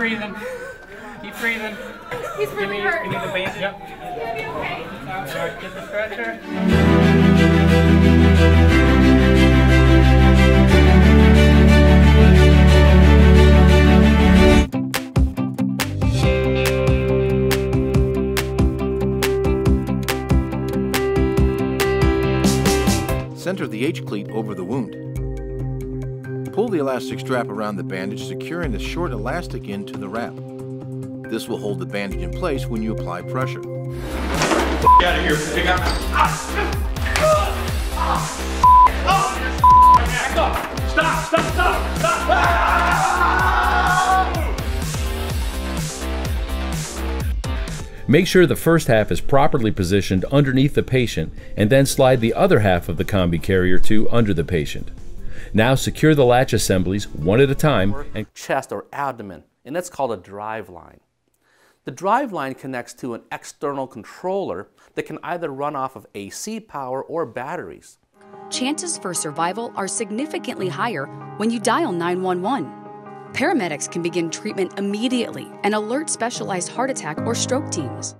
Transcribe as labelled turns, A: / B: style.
A: breathing. Keep breathing.
B: He's
A: Give
B: really
A: me,
B: hurt.
A: you need the bandage? Yep.
B: Gonna be okay.
A: All right, get the stretcher.
C: Center the H-cleat over the wound. Pull the elastic strap around the bandage, securing the short elastic end to the wrap. This will hold the bandage in place when you apply pressure.
D: Get out of here. Pick up. Stop, stop, stop, stop.
E: Make sure the first half is properly positioned underneath the patient and then slide the other half of the combi carrier to under the patient. Now secure the latch assemblies one at a time and
F: chest or abdomen, and that's called a drive line. The drive line connects to an external controller that can either run off of AC power or batteries.
G: chances for survival are significantly higher when you dial 911. Paramedics can begin treatment immediately and alert specialized heart attack or stroke teams.